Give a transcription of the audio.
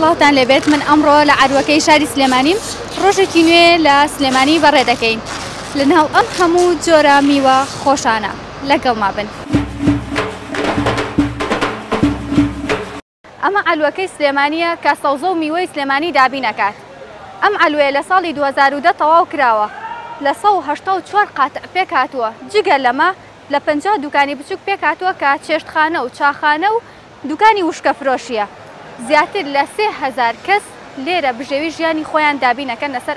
سڵاوتان لێبێت من ئەمڕۆ لە عروەکەی شاری سلێمانیم ڕۆژێکی نوێ لە سلێمانی بەڕێ دەکەین لە ناو ئەم هەموو جۆرە میوە خۆشانە لەگەڵ ما بن. ئەمە عەلوەکەی سلێمانیە کە سەوزە و میوەی سلێمانی دابین ئەکات ئەم عەلوێ لە ساڵی 2010 تەواو کراوە لە 184 قاتع پێک هاتووە جگە لەمە لە پەنجا دوکانی بچوک پێکهاتووە کە چێشتخانە و چاخانە و دوکانی وشکەفرۆشییە، زیاتر لە سێ هەزار کەس لێرە بژێوی ژیانی خۆیان دابین ئەکەن لەسەر.